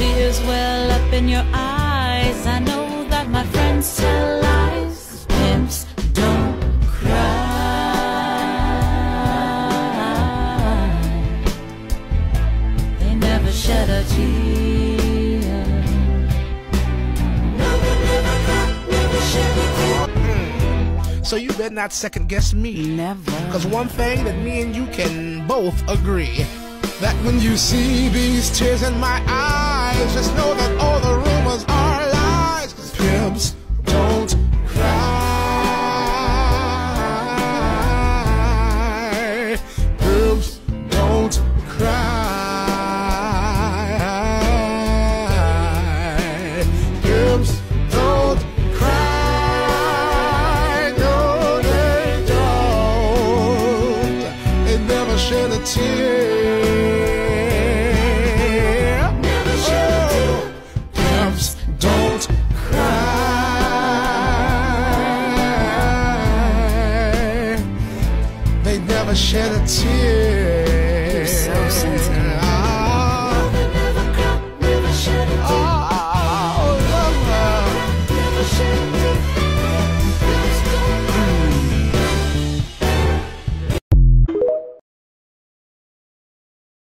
tears well up in your eyes. I know that my friends tell lies. Pimps don't cry. They never shed a tear. Never, never cry, never shed a tear. So you better not second guess me. Never. Cause one thing that me and you can both agree that when you see these tears in my eyes, just know that all the rumors are lies. don't cry. Don't cry. Don't cry. No, they don't. Never shed a tear. They never shed a tear.